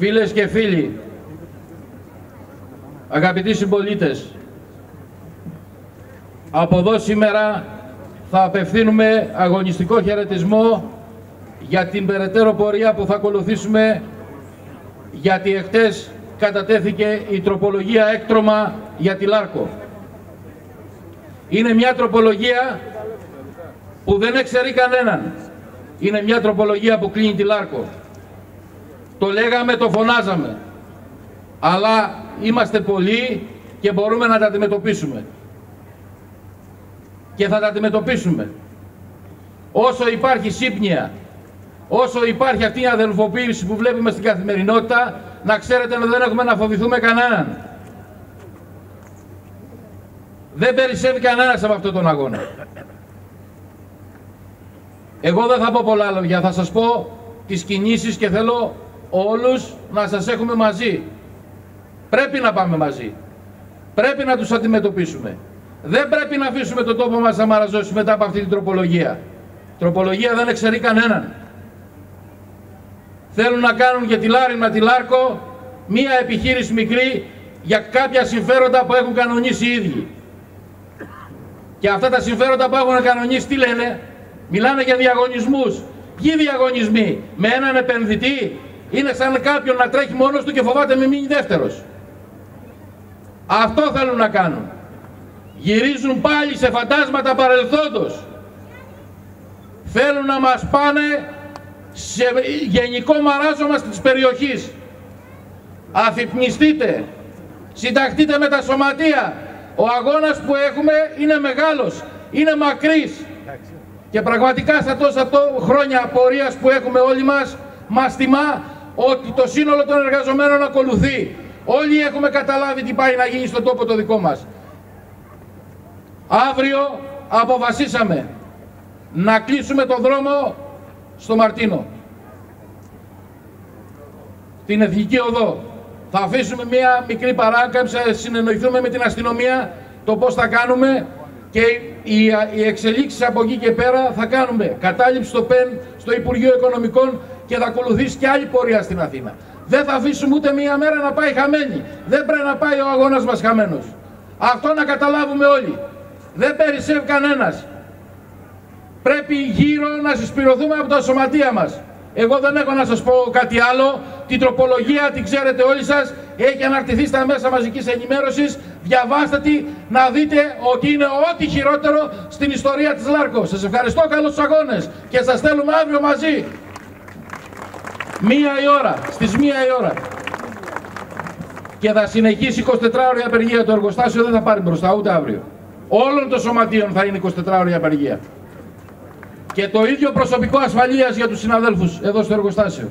Φίλες και φίλοι, αγαπητοί συμπολίτες, από εδώ σήμερα θα απευθύνουμε αγωνιστικό χαιρετισμό για την περαιτέρω πορεία που θα ακολουθήσουμε γιατί εχθές κατατέθηκε η τροπολογία έκτρωμα για τη Λάρκο. Είναι μια τροπολογία που δεν εξαιρεί κανέναν. Είναι μια τροπολογία που κλείνει τη Λάρκο. Το λέγαμε, το φωνάζαμε. Αλλά είμαστε πολλοί και μπορούμε να τα αντιμετωπίσουμε. Και θα τα αντιμετωπίσουμε. Όσο υπάρχει σύμπνοια, όσο υπάρχει αυτή η αδελφοποίηση που βλέπουμε στην καθημερινότητα, να ξέρετε ότι δεν έχουμε να φοβηθούμε κανέναν. Δεν περισσεύει κανένας από αυτόν τον αγώνα. Εγώ δεν θα πω πολλά λόγια, θα σας πω τις κινήσεις και θέλω όλους να σας έχουμε μαζί. Πρέπει να πάμε μαζί. Πρέπει να τους αντιμετωπίσουμε. Δεν πρέπει να αφήσουμε τον τόπο μας να μαραζώσει μετά από αυτή την τροπολογία. Τροπολογία δεν εξαιρεί κανέναν. Θέλουν να κάνουν για τη Λάρινα τη Λάρκο μία επιχείρηση μικρή για κάποια συμφέροντα που έχουν κανονίσει οι ίδιοι. Και αυτά τα συμφέροντα που έχουν κανονίσει τι λένε, μιλάνε για διαγωνισμούς. Ποιοι διαγωνισμοί, με έναν επενδυτή, είναι σαν κάποιον να τρέχει μόνος του και φοβάται με μείνει δεύτερος. Αυτό θέλουν να κάνουν. Γυρίζουν πάλι σε φαντάσματα παρελθόντος. Θέλουν να μας πάνε σε γενικό μαράζωμα της περιοχής. Αφυπνιστείτε, συνταχτείτε με τα σωματεία. Ο αγώνας που έχουμε είναι μεγάλος, είναι μακρύς. Και πραγματικά στα τόσα χρόνια πορείας που έχουμε όλοι μας, μας τιμά ότι το σύνολο των εργαζομένων ακολουθεί. Όλοι έχουμε καταλάβει τι πάει να γίνει στον τόπο το δικό μας. Αύριο αποφασίσαμε να κλείσουμε το δρόμο στο Μαρτίνο. Την Εθνική Οδό. Θα αφήσουμε μία μικρή παράκαμψη, συνεννοηθούμε με την αστυνομία το πώς θα κάνουμε και οι, οι εξελίξεις από εκεί και πέρα θα κάνουμε κατάληψη στο ΠΕΝ, στο Υπουργείο Οικονομικών και θα ακολουθήσει και άλλη πορεία στην Αθήνα. Δεν θα αφήσουμε ούτε μία μέρα να πάει χαμένη. Δεν πρέπει να πάει ο αγώνας μας χαμένος. Αυτό να καταλάβουμε όλοι. Δεν περισσεύει κανένας. Πρέπει γύρω να συσπηρωθούμε από τα σωματεία μας. Εγώ δεν έχω να σας πω κάτι άλλο. Την τροπολογία την ξέρετε όλοι σας. Έχει αναρτηθεί στα μέσα μαζικής ενημέρωσης. Διαβάστε τη να δείτε ότι είναι ό,τι χειρότερο στην ιστορία της Λάρκος. Σας ευχαριστώ καλούς αγώνες και σας στέλνουμε αύριο μαζί. Μία η ώρα, στις μία η ώρα. Και θα συνεχίσει 24 ώρια απεργία. Το εργοστάσιο δεν θα πάρει μπροστά ούτε αύριο. Όλων των σωματείων θα είναι 24 ώρια απεργία. Και το ίδιο προσωπικό ασφαλείας για τους συναδέλφους εδώ στο εργοστάσιο.